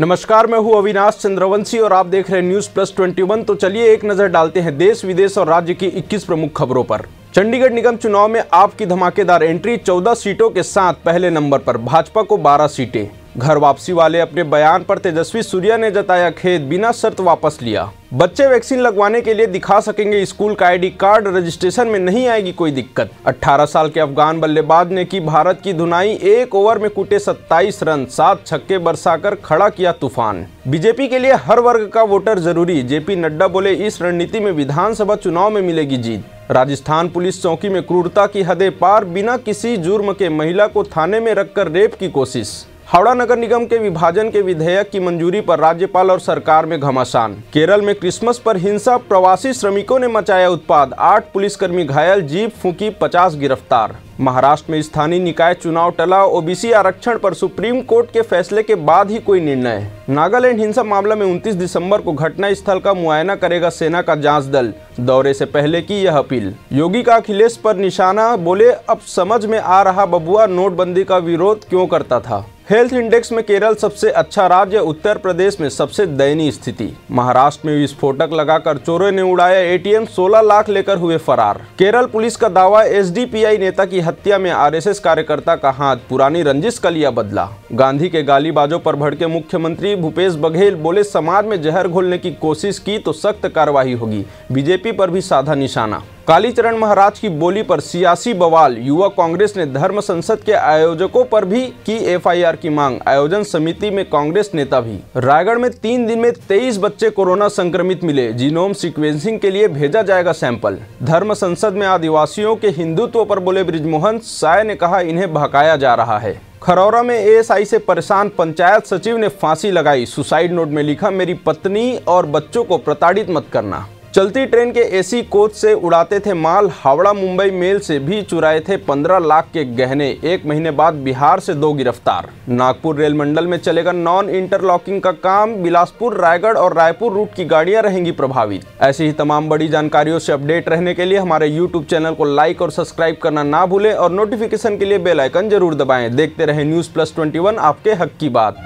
नमस्कार, मैं हूँ अविनाश चंद्रवंशी और आप देख रहे हैं न्यूज़ प्लस 21 तो चलिए एक नज़र डालते हैं देश, विदेश और राज्य की 21 प्रमुख खबरों पर। चंडीगढ़ निगम चुनाव में आपकी धमाकेदार एंट्री 14 सीटों के साथ पहले नंबर पर, भाजपा को 12 सीटें। घर वापसी वाले अपने बयान पर तेजस्वी सूर्या ने जताया खेद, बिना शर्त वापस लिया। बच्चे वैक्सीन लगवाने के लिए दिखा सकेंगे स्कूल का आईडी कार्ड, रजिस्ट्रेशन में नहीं आएगी कोई दिक्कत। 18 साल के अफगान बल्लेबाज ने की भारत की धुनाई, एक ओवर में कूटे 27 रन, सात छक्के बरसाकर खड़ा किया तूफ़ान। बीजेपी के लिए हर वर्ग का वोटर ज़रूरी, जेपी नड्डा बोले, इस रणनीति में विधानसभा चुनाव में मिलेगी जीत। राजस्थान पुलिस चौकी में क्रूरता की हदें पार, बिना किसी जुर्म के महिला को थाने में रखकर रेप की कोशिश। हावड़ा नगर निगम के विभाजन के विधेयक की मंजूरी पर राज्यपाल और सरकार में घमासान। केरल में क्रिसमस पर हिंसा, प्रवासी श्रमिकों ने मचाया उत्पाद। आठ पुलिसकर्मी घायल, जीप फूकी, पचास गिरफ़्तार। महाराष्ट्र में स्थानीय निकाय चुनाव टला ओबीसी आरक्षण पर सुप्रीम कोर्ट के फैसले के बाद ही कोई निर्णय। नागालैंड हिंसा मामला में 29 दिसंबर को घटना स्थल का मुआयना करेगा सेना का जाँच दल। दौरे से पहले की यह अपील। योगी का अखिलेश पर निशाना, बोले, अब समझ में आ रहा बबुआ नोटबंदी का विरोध क्यों करता था? हेल्थ इंडेक्स में केरल सबसे अच्छा राज्य, उत्तर प्रदेश में सबसे दयनीय स्थिति। महाराष्ट्र में विस्फोटक लगाकर चोरों ने उड़ाया एटीएम 16 लाख लेकर हुए फरार। केरल पुलिस का दावा, एसडीपीआई नेता की हत्या में आरएसएस कार्यकर्ता का हाथ, पुरानी रंजिश का लिया बदला। गांधी के गालीबाजों पर भड़के मुख्यमंत्री भूपेश बघेल बोले, समाज में जहर घोलने की कोशिश की तो सख्त कार्रवाई होगी। बीजेपी पर भी साधा निशाना। कालीचरण महाराज की बोली पर सियासी बवाल। युवा कांग्रेस ने धर्म संसद के आयोजकों पर भी की एफआईआर की मांग। आयोजन समिति में कांग्रेस नेता भी। रायगढ़ में तीन दिन में तेईस बच्चे कोरोना संक्रमित मिले। जीनोम सीक्वेंसिंग के लिए भेजा जाएगा सैंपल। धर्म संसद में आदिवासियों के हिंदुत्व पर बोले ब्रिजमोहन साय ने कहा, इन्हें भकाया जा रहा है। खरौरा में एएसआई से परेशान पंचायत सचिव ने फांसी लगाई। सुसाइड नोट में लिखा, मेरी पत्नी और बच्चों को प्रताड़ित मत करना। चलती ट्रेन के एसी कोच से उड़ाते थे माल। हावड़ा मुंबई मेल से भी चुराए थे 15 लाख के गहने। एक महीने बाद बिहार से दो गिरफ़्तार। नागपुर रेल मंडल में चलेगा नॉन इंटरलॉकिंग का काम। बिलासपुर, रायगढ़ और रायपुर रूट की गाड़ियाँ रहेंगी प्रभावित ऐसी ही तमाम बड़ी जानकारियों से अपडेट रहने के लिए हमारे यूट्यूब चैनल को लाइक और सब्सक्राइब करना ना भूलें और नोटिफिकेशन के लिए बेलाइकन ज़रूर दबाएँ। देखते रहे न्यूज़ प्लस ट्वेंटी आपके हक की बात।